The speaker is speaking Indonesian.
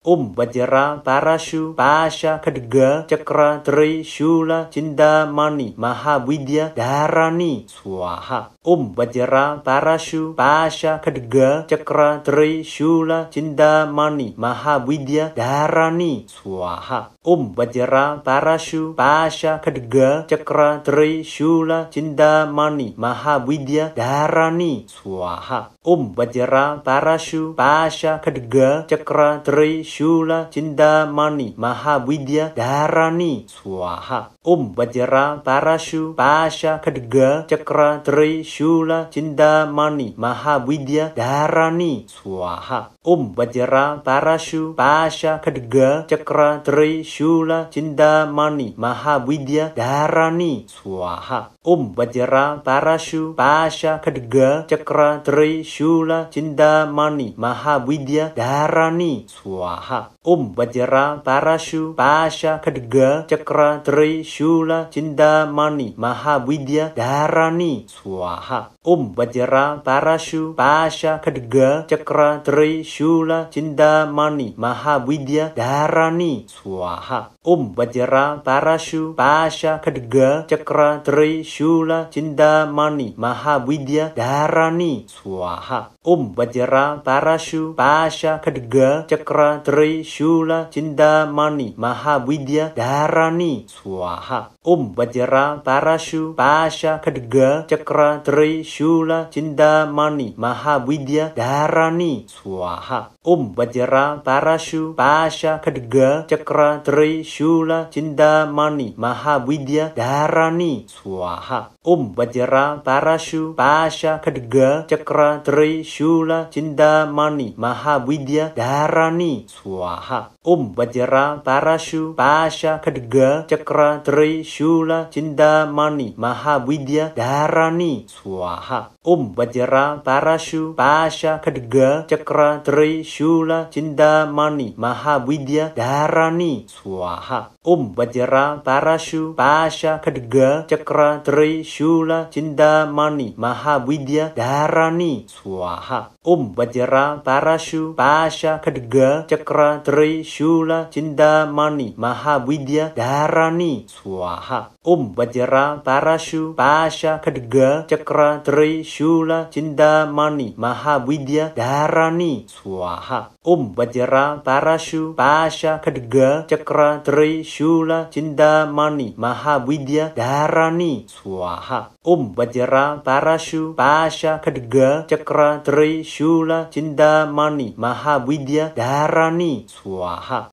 Om Vajra Parashu Pasha Khadga Cakra Tri Shula Cindamani Mahavidya Dharani Swaha Om Vajra Parashu Pasha Khadga Cakra Tri Shula Cindamani Mahavidya Dharani Swaha Om Vajra Parashu Pasha Khadga Cakra Tri Shula Cindamani Mahavidya Dharani Swaha Om Vajra Parashu Pasha Khadga Cakra Tri Shula Cindamani Mahavidya Dharani Swaha Om Vajra Parashu Pasha Khadga Cakra Tri Shula Cindamani Mahavidya Dharani Swaha Om Vajra Parashu Pasha Khadga Cakra Tri Shula Cindamani Mahavidya Dharani Swaha Om Vajra Parashu Pasha Khadga Cakra Tri Shula Cindamani Mahavidya Dharani Swaha Om Vajra Parashu Pasha Khadga Cakra Tri Shula Cindamani Mahavidya Dharani Swaha Om Vajra Parashu Pasha Khadga Cakra Tri Shula Cindamani Mahavidya Dharani Swaha Om Vajra Parashu Pasha Khadga Cakra Tri Shula Cindamani Mahavidya Dharani Swaha Om Vajra Parashu Pasha Khadga Cakra Tri Shula Cindamani Mahavidya Dharani Swaha Om Vajra Parashu Pasha Khadga Cakra Tri Shula Cindamani Mahavidya Dharani Swaha Om Vajra Parashu Pasha Khadga Cakra Tri Shula Cindamani Mahavidya Dharani Swaha Om Vajra Parashu Pasha Khadga Cakra Tri Shula Cindamani Mahavidya Dharani Swaha Om Vajra Parashu Pasha Khadga Cakra Tri Shula Cindamani Mahavidya Dharani Swaha Om Vajra Parashu Pasha Khadga Cakra Tri Shula Cindamani Mahavidya Dharani Swaha Om Vajra Parashu Pasha Khadga Cakra Tri Shula Cindamani Mahavidya Dharani Swaha Om Vajra Parashu Pasha Khadga Cakra Tri Shula Cindamani Mahavidya Dharani Swaha Om Vajra Parashu Pasha Khadga Cakra Tri Shula Cindamani Mahavidya Dharani Swaha Om Vajra Parashu Pasha Khadga Cakra Tri Shula Cindamani Mahavidya Dharani Swaha Om Vajra Parashu Pasha Khadga Cakra Tri Shula Cindamani Mahavidya Dharani Swaha